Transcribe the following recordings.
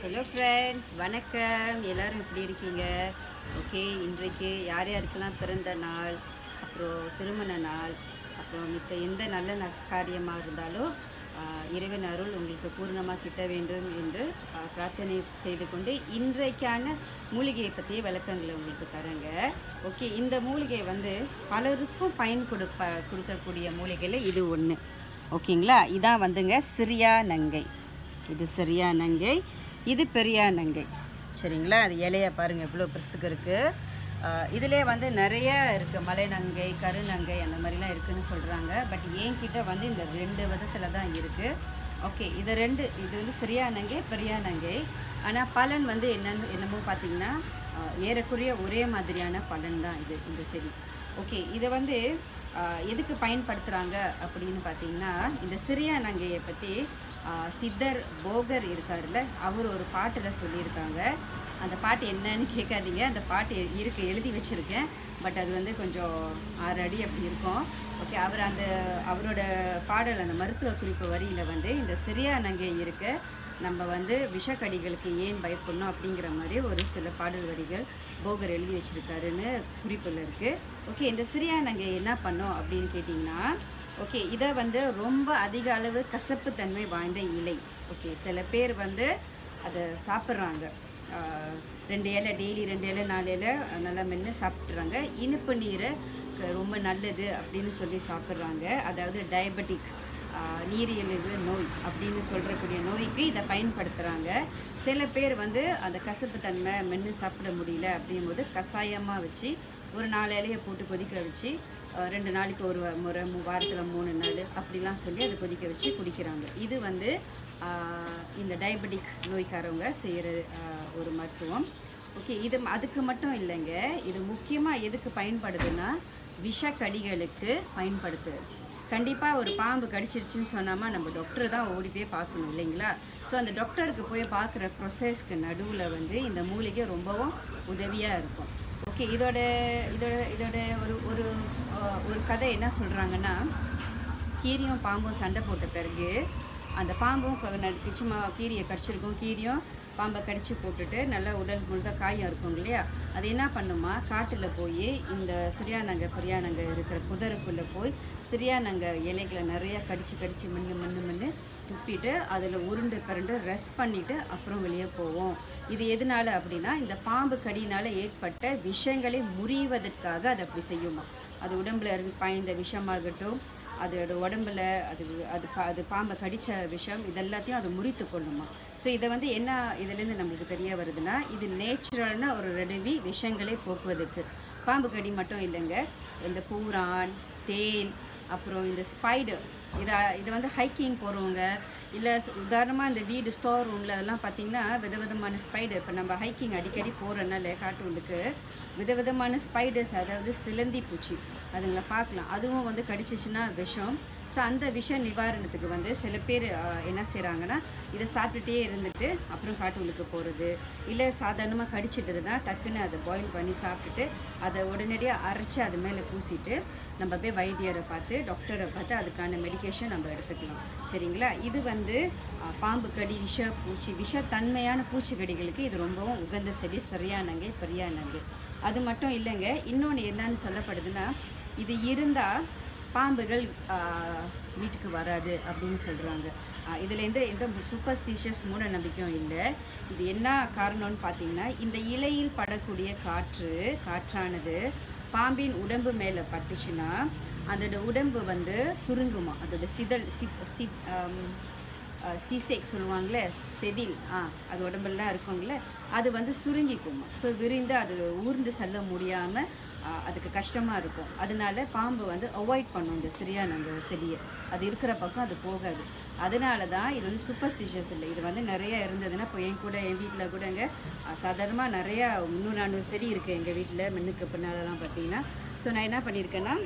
Hello friends வணக்கம். எல்லோரும் எப்படி இருக்கீங்க? ஓகே இன்றைக்கு யார் யாருக்கெல்லாம் பிறந்த நாள் அப்புறம் திருமண நாள் அப்புறம் மித்த எந்த நல்ல ந- காரியமாக இருந்தாலும் இறைவன் அருள் உங்களுக்கு பூர்ணமாக கிட்ட வேண்டும் என்று பிரார்த்தனை செய்து கொண்டு இன்றைக்கான மூலிகையை பற்றிய விளக்கங்களை உங்களுக்கு தரேங்க. ஓகே இந்த மூலிகை வந்து பலருக்கும் பயன் கொடுப்ப கொடுக்கக்கூடிய மூலிகையில் இது ஒன்று ஓகேங்களா இதான் வந்துங்க சிறியா நங்கை. இது சரியா நங்கை. இது பெரியா நங்கை. சரிங்களா? அது இலையை பாருங்கள் எவ்வளோ பெருசுக்கு இருக்குது இதிலே வந்து நிறைய இருக்குது மலை நங்கை கருநங்கை அந்த மாதிரிலாம் இருக்குதுன்னு சொல்கிறாங்க பட் என்கிட்ட வந்து இந்த ரெண்டு விதத்தில் தான் இருக்குது ஓகே இது ரெண்டு இது வந்து சரியா நங்கை பெரியா நங்கை. ஆனால் பலன் வந்து என்னன்னு என்னமோ பார்த்தீங்கன்னா ஏறக்குரிய ஏறக்குறைய ஒரே மாதிரியான பலன் தான் இது இந்த செடி. ஓகே இதை வந்து எதுக்கு பயன்படுத்துகிறாங்க அப்படின்னு பார்த்தீங்கன்னா இந்த சிறியா நங்கையை பற்றி சித்தர் போகர் இருக்காருல்ல அவர் ஒரு பாட்டில் சொல்லியிருக்காங்க. அந்த பாட்டு என்னன்னு கேட்காதீங்க. அந்த பாட்டு இருக்கு எழுதி வச்சுருக்கேன். பட் அது வந்து கொஞ்சம் ஆறு அடி அப்படி இருக்கும். ஓகே அவர் அந்த அவரோட பாடல் அந்த மருத்துவ குறிப்பு வரியில் வந்து இந்த சிறியா நங்கை இருக்க. நம்ம வந்து விஷக்கடிகளுக்கு ஏன் பயப்படணும் அப்படிங்கிற மாதிரி ஒரு சில பாடல் வரிகள் போகர் எழுதி வச்சுருக்காருன்னு குறிப்பில் இருக்குது ஓகே இந்த சிறியா நங்கை என்ன பண்ணோம் அப்படின்னு கேட்டிங்கன்னா ஓகே இதை வந்து ரொம்ப அதிக அளவு கசப்புத்தன்மை வாய்ந்த இலை. ஓகே சில பேர் வந்து அதை சாப்பிட்றாங்க. ரெண்டு இலை டெய்லி ரெண்டு இலை நாலு இலை நல்லா மென்று சாப்பிட்றாங்க. இனிப்பு நீரை ரொம்ப நல்லது அப்படின்னு சொல்லி சாப்பிட்றாங்க. அதாவது டயபெட்டிக் நீரிழிவு நோய் அப்படின்னு சொல்கிறக்கூடிய நோய்க்கு இதை பயன்படுத்துகிறாங்க சில பேர் வந்து அந்த கசப்பு தன்மை மென்று சாப்பிட முடியல அப்படிங்கும்போது கஷாயமாக வச்சு ஒரு நாலு இலையை போட்டு கொதிக்க வச்சு ரெண்டு நாளைக்கு ஒரு முறை வாரத்தில் மூணு நாள் அப்படிலாம் சொல்லி அதை கொதிக்க வச்சு குடிக்கிறாங்க. இது வந்து இந்த டயபெட்டிக் நோய்க்காரவங்க செய்கிற ஒரு மருத்துவம். ஓகே இது அதுக்கு மட்டும் இல்லைங்க. இது முக்கியமாக எதுக்கு பயன்படுதுன்னா விஷக்கடிகளுக்கு பயன்படுத்து கண்டிப்பாக ஒரு பாம்பு கடிச்சிருச்சுன்னு சொன்னாமல் நம்ம டாக்டர் தான் ஓடி போய் பார்க்கணும் இல்லைங்களா? ஸோ அந்த டாக்டருக்கு போய் பார்க்குற ப்ரொசஸ்க்கு நடுவில் வந்து இந்த மூலிகை ரொம்பவும் உதவியாக இருக்கும். ஓகே இதோட இதோட இதோட ஒரு ஒரு ஒரு கதை என்ன சொல்கிறாங்கன்னா கீரியும் பாம்பும் சண்டை போட்ட பிறகு அந்த பாம்பும் நிச்சயமாக கீரியை கடிச்சிருக்கும். கீரியும் பாம்பை கடிச்சு போட்டுட்டு நல்லா உடல் முழுக்க காயம் இருக்கும் இல்லையா? அது என்ன பண்ணுமா? காட்டில் போய் இந்த சிறியானங்க பெரியானங்க இருக்கிற புதருக்குள்ளே போய் சிறியானங்க இலைகளை நிறையா கடிச்சு கடிச்சு மண்ணு மண்ணு மண்ணு துப்பிட்டு அதில் உருண்டு கரண்டு ரெஸ்ட் பண்ணிவிட்டு அப்புறம் வெளியே போவோம். இது எதனால அப்படின்னா இந்த பாம்பு கடியினால் ஏற்பட்ட விஷங்களை முறிவதற்காக அது அப்படி செய்யுமா. அது உடம்புல இருந்து பாய்ந்த விஷமாகட்டும் அதோட உடம்புல அது அது அது பாம்பை கடித்த விஷம் இதெல்லாத்தையும் அது முறித்து கொள்ளுமா? ஸோ இதை வந்து என்ன இதுலேருந்து நம்மளுக்கு தெரிய வருதுன்னா இது நேச்சுரலான ஒரு ரெடுவி விஷங்களை போக்குவதற்கு. பாம்பு கடி மட்டும் இல்லைங்க. இந்த பூரான் தேன் அப்புறம் இந்த ஸ்பைடர் இதை இதை வந்து ஹைக்கிங் போகிறவங்க இல்லை உதாரணமாக இந்த வீடு ஸ்டோர் ரூமில் அதெல்லாம் பார்த்திங்கன்னா விதவிதமான ஸ்பைடர் இப்போ நம்ம ஹைக்கிங் அடிக்கடி போகிறனால காட்டுகளுக்கு விதவிதமான ஸ்பைடர்ஸ் அதாவது சிலந்தி பூச்சி அதுங்களை பார்க்கலாம். அதுவும் வந்து கடிச்சிச்சுன்னா விஷம். ஸோ அந்த விஷ நிவாரணத்துக்கு வந்து சில பேர் என்ன செய்கிறாங்கன்னா இதை சாப்பிட்டுட்டே இருந்துட்டு அப்புறம் காட்டுகளுக்கு போகிறது இல்லை சாதாரணமாக கடிச்சிட்டதுன்னா டக்குன்னு அதை பாயில் பண்ணி சாப்பிட்டுட்டு அதை உடனடியாக அரைச்சி அது மேலே பூசிட்டு நம்ம போய் வைத்தியரை பார்த்து டாக்டரை பார்த்து அதுக்கான மெடிக்கேஷன் நம்ம எடுத்துக்கலாம். சரிங்களா? இது வந்து பாம்பு கடி விஷ பூச்சி விஷத்தன்மையான பூச்சிக்கடிகளுக்கு இது ரொம்பவும் உகந்த செடி சரியானங்க பெரியானங்க அது மட்டும் இல்லைங்க இன்னொன்று என்னன்னு சொல்லப்படுதுன்னா இது இருந்தால் பாம்புகள் வீட்டுக்கு வராது அப்படின்னு சொல்கிறாங்க இதுலேருந்து எந்த எந்த சூப்பர்ஸ்டிஷியஸ் மூட நம்பிக்கையும் இல்லை. இது என்ன காரணம்னு பார்த்தீங்கன்னா இந்த இலையில் படக்கூடிய காற்று காற்றானது பாம்பின் உடம்பு மேலே பட்டுச்சுன்னா அதோட உடம்பு வந்து சுருங்குமா? அதோட சிதல் சித் சித் சிசேக் சொல்லுவாங்களே செதில். ஆ அது உடம்பெல்லாம் இருக்குங்கள அது வந்து சுருங்கிக்குமா. ஸோ விரிந்து அது ஊர்ந்து செல்ல முடியாமல் அதுக்கு கஷ்டமாக இருக்கும். அதனால பாம்பு வந்து அவாய்ட் பண்ணும் இந்த சரியான அந்த செடியை அது இருக்கிற பக்கம் அது போகாது. அதனால தான் இது வந்து சூப்பர்ஸ்டிஷியஸ் இல்லை. இது வந்து நிறைய இருந்ததுன்னா இப்போ என் கூட என் வீட்டில் கூடங்க சாதாரணமாக நிறையா முந்நூறு நானூறு செடி இருக்குது எங்கள் வீட்டில் மின்னுக்கு பின்னாலலாம் பார்த்தீங்கன்னா. ஸோ நான் என்ன பண்ணியிருக்கேன்னா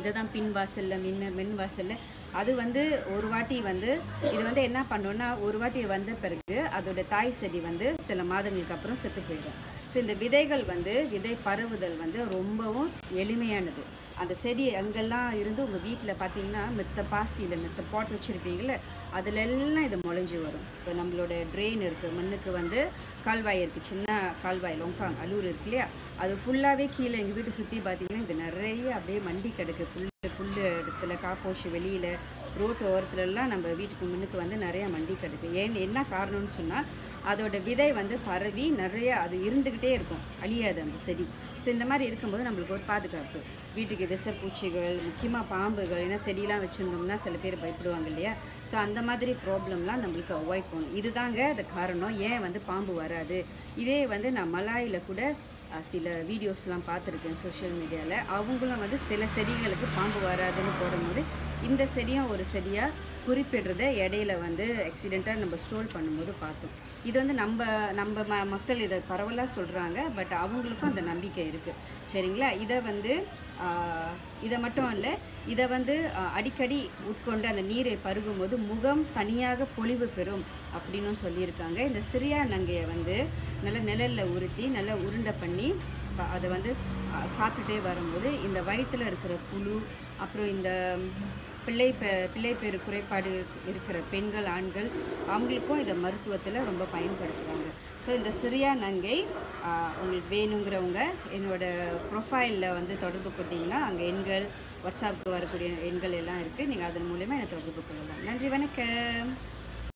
இதை தான் பின் வாசலில் மின் மின் வாசலில் அது வந்து ஒரு வாட்டி வந்து இது வந்து என்ன பண்ணோன்னா ஒரு வாட்டி வந்த பிறகு அதோட தாய் செடி வந்து சில மாதங்களுக்கு அப்புறம் செத்து போயிடும். ஸோ இந்த விதைகள் வந்து விதை பரவுதல் வந்து ரொம்பவும் எளிமையானது. அந்த செடி அங்கெல்லாம் இருந்து உங்கள் வீட்டில் பார்த்தீங்கன்னா மெத்த பாசியில் மெத்த பாட் வச்சுருப்பீங்கள அதிலெல்லாம் இது முளைஞ்சி வரும். இப்போ நம்மளோட ட்ரெயின் இருக்குது மண்ணுக்கு வந்து கால்வாய் இருக்குது சின்ன கால்வாய் லொங்காங் அலூர் இருக்கு இல்லையா? அது ஃபுல்லாகவே கீழே எங்கள் வீட்டை சுற்றி பார்த்தீங்கன்னா இது நிறைய அப்படியே மண்டி கிடக்கு. புல் புல் இடத்துல காப்போஷு வெளியில் ரோட்டு ஓரத்துலலாம் நம்ம வீட்டுக்கு முன்னுக்கு வந்து நிறையா மண்டி கிடக்கு. ஏன் என்ன காரணம்னு சொன்னால் அதோட விதை வந்து பரவி நிறைய அது இருந்துக்கிட்டே இருக்கும் அழியாது அந்த செடி. ஸோ இந்த மாதிரி இருக்கும்போது நம்மளுக்கு ஒரு பாதுகாப்பு. வீட்டுக்கு விஷப்பூச்சிகள் முக்கியமாக பாம்புகள் ஏன்னா செடியெலாம் வச்சுருந்தோம்னா சில பேர் பயப்படுவாங்க இல்லையா? ஸோ அந்த மாதிரி ப்ராப்ளம்லாம் நம்மளுக்கு அவாய்ட் பண்ணணும். இதுதாங்க அது காரணம். ஏன் வந்து பாம்பு வராது? இதே வந்து நான் மலாயில் கூட சில வீடியோஸ்லாம் பார்த்துருக்கேன் சோஷியல் மீடியாவில் அவங்களும் வந்து சில செடிகளுக்கு பாம்பு வராதுன்னு போடும்போது இந்த செடியும் ஒரு செடியாக குறிப்பிடுறத இடையில வந்து ஆக்சிடெண்ட்டாக நம்ம ஸ்டோல் பண்ணும்போது பார்த்தோம். இது வந்து நம்ம நம்ம ம மக்கள் இதை பரவலாக சொல்கிறாங்க பட் அவங்களுக்கும் அந்த நம்பிக்கை இருக்குது சரிங்களா? இதை வந்து இதை மட்டும் இல்லை இதை வந்து அடிக்கடி உட்கொண்டு அந்த நீரை பருகும்போது முகம் தனியாக பொலிவு பெறும் அப்படின்னும் சொல்லியிருக்காங்க. இந்த சிறியா நங்கையை வந்து நல்லா நிழலில் உருத்தி நல்லா உருண்டை பண்ணி அதை வந்து சாப்பிட்டுட்டே வரும்போது இந்த வயிற்றில் இருக்கிற புழு அப்புறம் இந்த பிள்ளை பெ பிள்ளை பேர் குறைபாடு இருக்கிற பெண்கள் ஆண்கள் அவங்களுக்கும் இதை மருத்துவத்தில் ரொம்ப பயன்படுத்துகிறாங்க ஸோ இந்த சிறியா நங்கை உங்களுக்கு வேணுங்கிறவங்க என்னோட ப்ரொஃபைலில் வந்து தொடர்பு கொண்டீங்கன்னா அங்கே எண்கள் வாட்ஸ்அப்புக்கு வரக்கூடிய எண்கள் எல்லாம் இருக்குது நீங்கள் அதன் மூலயமா என்னை தொடர்பு கொள்ளலாம். நன்றி வணக்கம்.